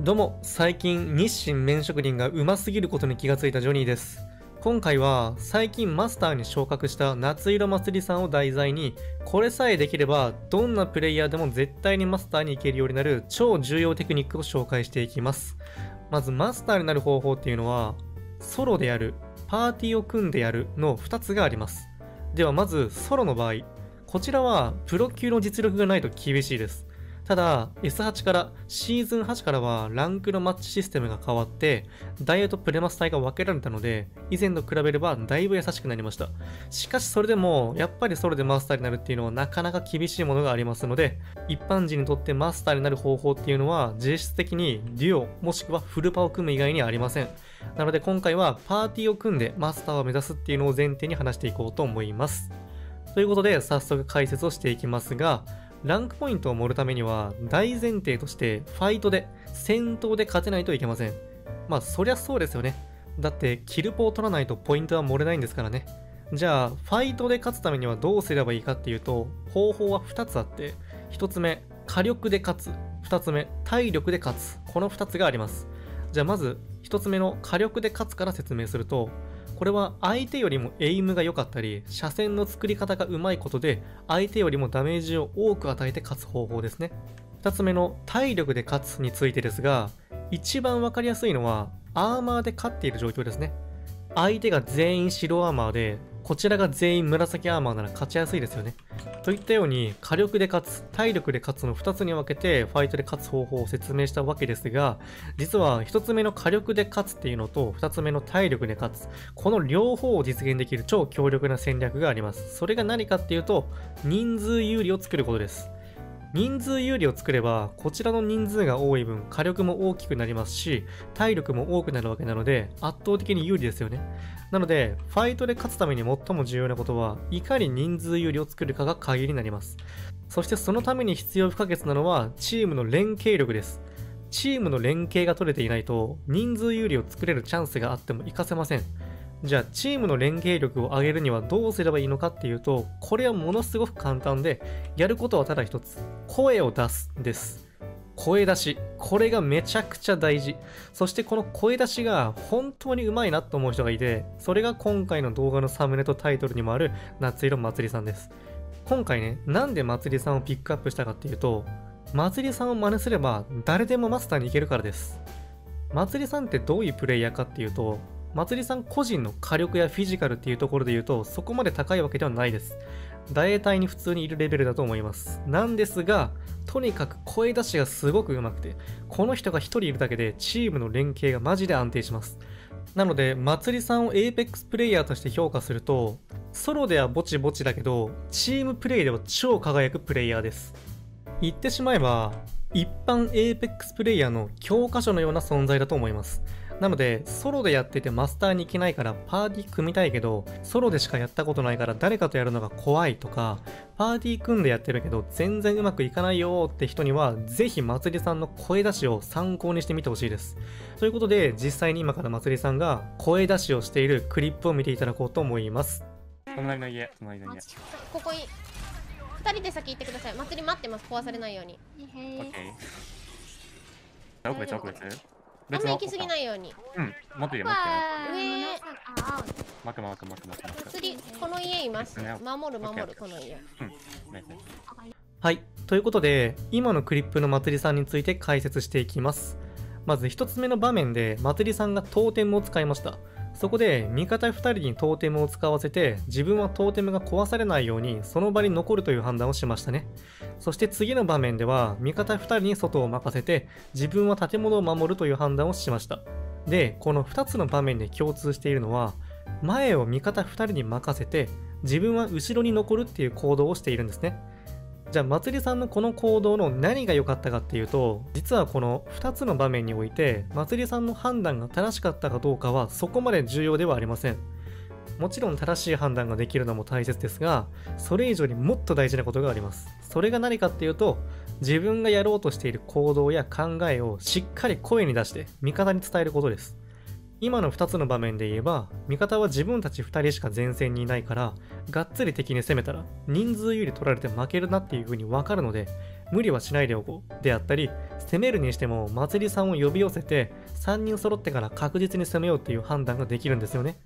どうも、最近日清麺職人がうますぎることに気がついたジョニーです。今回は最近マスターに昇格した夏色祭りさんを題材に、これさえできればどんなプレイヤーでも絶対にマスターに行けるようになる超重要テクニックを紹介していきます。まずマスターになる方法っていうのは、ソロでやる、パーティーを組んでやるの2つがあります。ではまずソロの場合、こちらはプロ級の実力がないと厳しいです。ただ、S8 からシーズン8からはランクのマッチシステムが変わって、ダイエットプレマス隊が分けられたので、以前と比べればだいぶ優しくなりました。しかしそれでも、やっぱりソロでマスターになるっていうのはなかなか厳しいものがありますので、一般人にとってマスターになる方法っていうのは、実質的にデュオ、もしくはフルパを組む以外にありません。なので今回はパーティーを組んでマスターを目指すっていうのを前提に話していこうと思います。ということで、早速解説をしていきますが、ランクポイントを盛るためには、大前提として、ファイトで、戦闘で勝てないといけません。まあ、そりゃそうですよね。だって、キルポを取らないとポイントは盛れないんですからね。じゃあ、ファイトで勝つためにはどうすればいいかっていうと、方法は2つあって、1つ目、火力で勝つ。2つ目、体力で勝つ。この2つがあります。じゃあ、まず、1つ目の火力で勝つから説明すると、これは相手よりもエイムが良かったり、車線の作り方がうまいことで、相手よりもダメージを多く与えて勝つ方法ですね。2つ目の体力で勝つについてですが、一番分かりやすいのは、アーマーで勝っている状況ですね。相手が全員白アーマーで、こちらが全員紫アーマーなら勝ちやすいですよね。といったように、火力で勝つ、体力で勝つの2つに分けて、ファイトで勝つ方法を説明したわけですが、実は1つ目の火力で勝つっていうのと、2つ目の体力で勝つ、この両方を実現できる超強力な戦略があります。それが何かっていうと、人数有利を作ることです。人数有利を作れば、こちらの人数が多い分、火力も大きくなりますし、体力も多くなるわけなので、圧倒的に有利ですよね。なので、ファイトで勝つために最も重要なことは、いかに人数有利を作るかが鍵になります。そしてそのために必要不可欠なのは、チームの連携力です。チームの連携が取れていないと、人数有利を作れるチャンスがあっても活かせません。じゃあ、チームの連携力を上げるにはどうすればいいのかっていうと、これはものすごく簡単で、やることはただ一つ。声を出すです。声出し。これがめちゃくちゃ大事。そしてこの声出しが本当にうまいなと思う人がいて、それが今回の動画のサムネとタイトルにもある夏色祭りさんです。今回ね、なんで祭りさんをピックアップしたかっていうと、祭りさんを真似すれば誰でもマスターに行けるからです。祭りさんってどういうプレイヤーかっていうと、祭りさん個人の火力やフィジカルっていうところで言うと、そこまで高いわけではないです。大衛隊に普通にいるレベルだと思います。なんですが、とにかく声出しがすごく上手くて、この人が1人いるだけでチームの連携がマジで安定します。なので、祭りさんを APEX プレイヤーとして評価すると、ソロではぼちぼちだけど、チームプレイでは超輝くプレイヤーです。言ってしまえば、一般 APEX プレイヤーの教科書のような存在だと思います。なので、ソロでやっててマスターに行けないからパーティー組みたいけど、ソロでしかやったことないから誰かとやるのが怖いとか、パーティー組んでやってるけど全然うまくいかないよって人には、ぜひ祭りさんの声出しを参考にしてみてほしいです。ということで、実際に今から祭りさんが声出しをしているクリップを見ていただこうと思います。隣の家隣の家。ここい二人で先行ってください。祭り待ってます。壊されないように。オッケー奥別奥別あんま行き過ぎないようにうん持ってるよ持ってるよ上マクママクマクマクマク祭りこの家いますね守る守るこの家うんナイスナイスはい。ということで、今のクリップの祭りさんについて解説していきます。まず一つ目の場面で、祭りさんがトーテムを使いました。そこで、味方2人にトーテムを使わせて、自分はトーテムが壊されないように、その場に残るという判断をしましたね。そして次の場面では、味方2人に外を任せて、自分は建物を守るという判断をしました。で、この2つの場面で共通しているのは、前を味方2人に任せて、自分は後ろに残るっていう行動をしているんですね。じゃあ、まつりさんのこの行動の何が良かったかっていうと、実はこの2つの場面において、まつりさんの判断が正しかったかどうかはそこまで重要ではありません。もちろん正しい判断ができるのも大切ですが、それ以上にもっと大事なことがあります。それが何かっていうと、自分がやろうとしている行動や考えをしっかり声に出して味方に伝えることです。今の2つの場面で言えば味方は自分たち2人しか前線にいないからがっつり敵に攻めたら人数有利取られて負けるなっていう風に分かるので無理はしないでおこうであったり攻めるにしても祭りさんを呼び寄せて3人揃ってから確実に攻めようっていう判断ができるんですよね。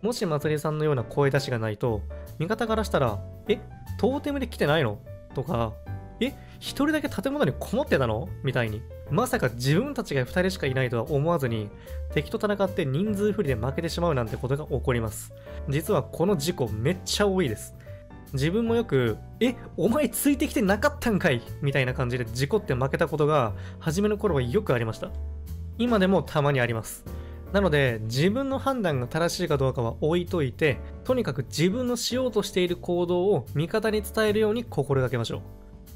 もし祭りさんのような声出しがないと味方からしたらえトーテムで来てないの？とかえ一人だけ建物にこもってたの？みたいにまさか自分たちが2人しかいないとは思わずに敵と戦って人数不利で負けてしまうなんてことが起こります実はこの事故めっちゃ多いです自分もよく、え、お前ついてきてなかったんかいみたいな感じで事故って負けたことが初めの頃はよくありました。今でもたまにあります。なので自分の判断が正しいかどうかは置いといて、とにかく自分のしようとしている行動を味方に伝えるように心がけましょ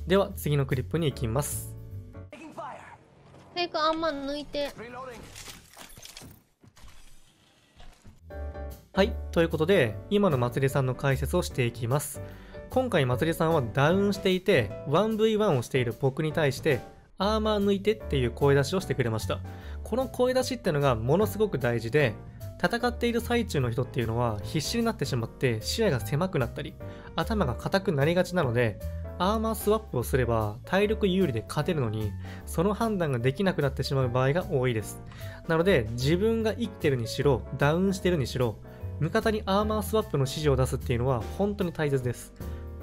う。では次のクリップに行きます。フェイクあんま抜いて。はい、ということで、今のまつりさんの解説をしていきます。今回まつりさんはダウンしていて、1v1 をしている僕に対して、アーマー抜いてっていう声出しをしてくれました。この声出しってのがものすごく大事で、戦っている最中の人っていうのは必死になってしまって視野が狭くなったり、頭が硬くなりがちなので、アーマースワップをすれば体力有利で勝てるのに、その判断ができなくなってしまう場合が多いです。なので、自分が生きてるにしろ、ダウンしてるにしろ、味方にアーマースワップの指示を出すっていうのは本当に大切です。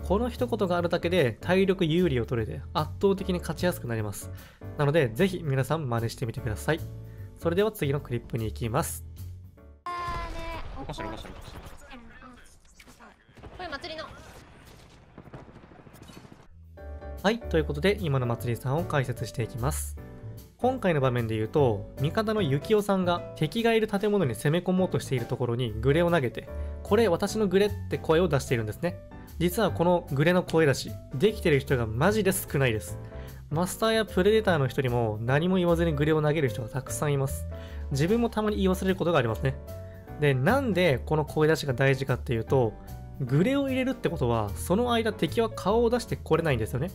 この一言があるだけで体力有利を取れて圧倒的に勝ちやすくなります。なので、ぜひ皆さん真似してみてください。それでは次のクリップに行きます。これ祭りのはい、ということで今の祭りさんを解説していきます。今回の場面で言うと、味方の幸男さんが敵がいる建物に攻め込もうとしているところにグレを投げて、これ私のグレって声を出しているんですね。実はこのグレの声出し、できてる人がマジで少ないです。マスターやプレデターの人にも何も言わずにグレを投げる人がたくさんいます。自分もたまに言い忘れることがありますね。で、なんでこの声出しが大事かっていうと、グレを入れるってことは、その間敵は顔を出してこれないんですよね。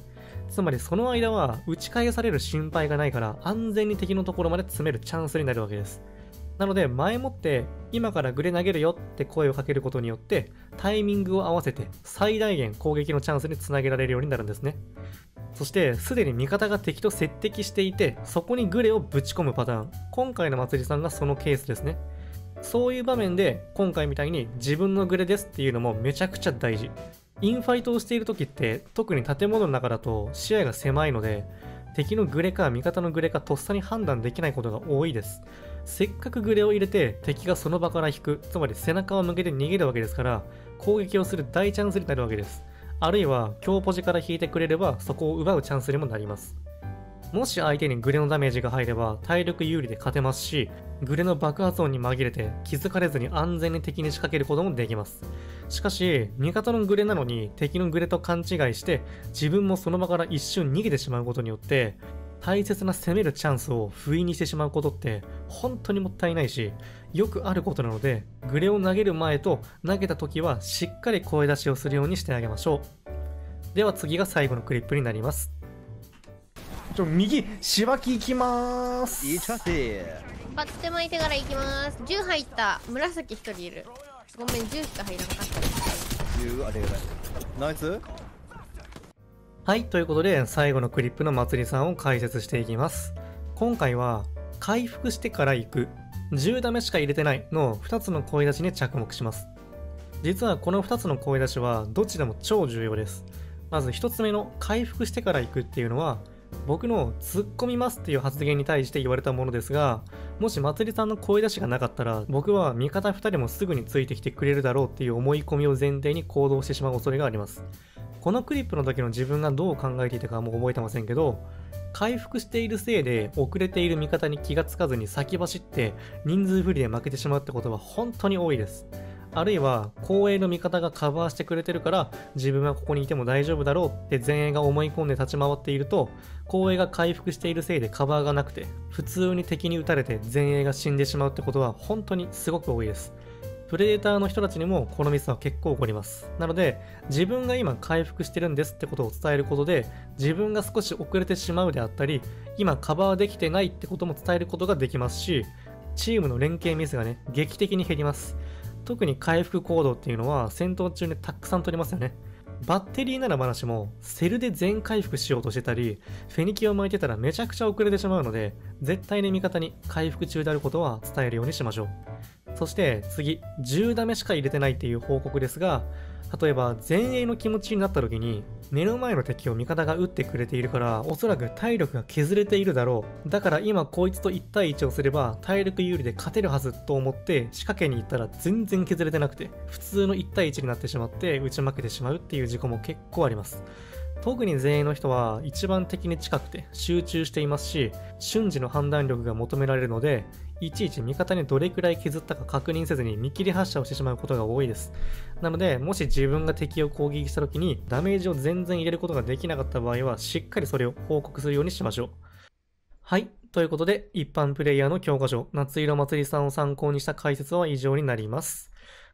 つまりその間は打ち返される心配がないから安全に敵のところまで詰めるチャンスになるわけです。なので前もって今からグレ投げるよって声をかけることによってタイミングを合わせて最大限攻撃のチャンスにつなげられるようになるんですね。そしてすでに味方が敵と接敵していてそこにグレをぶち込むパターン。今回の祭りさんがそのケースですね。そういう場面で今回みたいに自分のグレですっていうのもめちゃくちゃ大事。インファイトをしている時って特に建物の中だと視野が狭いので敵のグレか味方のグレかとっさに判断できないことが多いです。せっかくグレを入れて敵がその場から引く、つまり背中を向けて逃げるわけですから、攻撃をする大チャンスになるわけです。あるいは強ポジから引いてくれればそこを奪うチャンスにもなります。もし相手にグレのダメージが入れば体力有利で勝てますし、グレの爆発音に紛れて気づかれずに安全に敵に仕掛けることもできます。しかし、味方のグレなのに敵のグレと勘違いして自分もその場から一瞬逃げてしまうことによって大切な攻めるチャンスを不意にしてしまうことって本当にもったいないしよくあることなのでグレを投げる前と投げた時はしっかり声出しをするようにしてあげましょうでは次が最後のクリップになりますちょ右しばきいきまーす。いいチャンス。バッテ巻いてから行きます。10入った紫1人いる。ごめん10しか入らなかった。10あれぐらいナイス。はいということで最後のクリップのまつりさんを解説していきます。今回は回復してから行く。10ダメしか入れてないの2つの声出しに着目します。実はこの2つの声出しはどちらも超重要です。まず1つ目の回復してから行くっていうのは僕の突っ込みますっていう発言に対して言われたものですが、もしまつりさんの声出しがなかったら、僕は味方2人もすぐについてきてくれるだろうっていう思い込みを前提に行動してしまう恐れがあります。このクリップの時の自分がどう考えていたかも覚えてませんけど、回復しているせいで遅れている味方に気がつかずに先走って人数不利で負けてしまうってことは本当に多いです。あるいは後衛の味方がカバーしてくれてるから自分はここにいても大丈夫だろうって前衛が思い込んで立ち回っていると後衛が回復しているせいでカバーがなくて普通に敵に撃たれて前衛が死んでしまうってことは本当にすごく多いですプレデーターの人たちにもこのミスは結構起こりますなので自分が今回復してるんですってことを伝えることで自分が少し遅れてしまうであったり今カバーできてないってことも伝えることができますしチームの連携ミスがね、劇的に減ります。特に回復行動っていうのは戦闘中にたくさん取りますよね。バッテリーなら話も、セルで全回復しようとしてたり、フェニキを巻いてたらめちゃくちゃ遅れてしまうので、絶対に味方に回復中であることは伝えるようにしましょう。そして次、10ダメしか入れてないっていう報告ですが、例えば前衛の気持ちになった時に目の前の敵を味方が撃ってくれているからおそらく体力が削れているだろう。だから今こいつと1対1をすれば体力有利で勝てるはずと思って仕掛けに行ったら全然削れてなくて普通の1対1になってしまって打ち負けてしまうっていう事故も結構あります。特に前衛の人は一番敵に近くて集中していますし瞬時の判断力が求められるのでいちいち味方にどれくらい削ったか確認せずに見切り発射をしてしまうことが多いですなのでもし自分が敵を攻撃した時にダメージを全然入れることができなかった場合はしっかりそれを報告するようにしましょうはいということで一般プレイヤーの教科書夏色祭りさんを参考にした解説は以上になります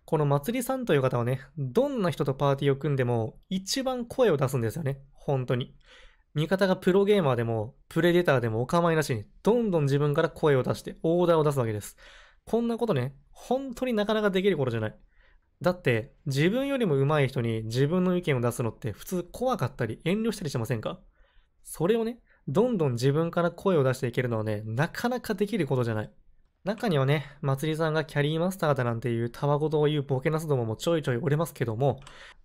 この祭りさんという方はね、どんな人とパーティーを組んでも一番声を出すんですよね。本当に。味方がプロゲーマーでも、プレデターでもお構いなしに、どんどん自分から声を出して、オーダーを出すわけです。こんなことね、本当になかなかできることじゃない。だって、自分よりも上手い人に自分の意見を出すのって普通怖かったり遠慮したりしませんか？それをね、どんどん自分から声を出していけるのはね、なかなかできることじゃない。中にはね、まつりさんがキャリーマスターだなんていうたわごとを言うボケなすどももちょいちょいおれますけども、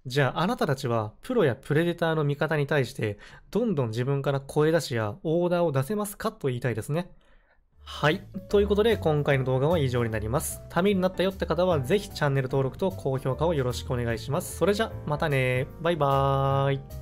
じゃああなたたちはプロやプレデターの味方に対してどんどん自分から声出しやオーダーを出せますかと言いたいですね。はい。ということで今回の動画は以上になります。ためになったよって方はぜひチャンネル登録と高評価をよろしくお願いします。それじゃ、またねバイバーイ。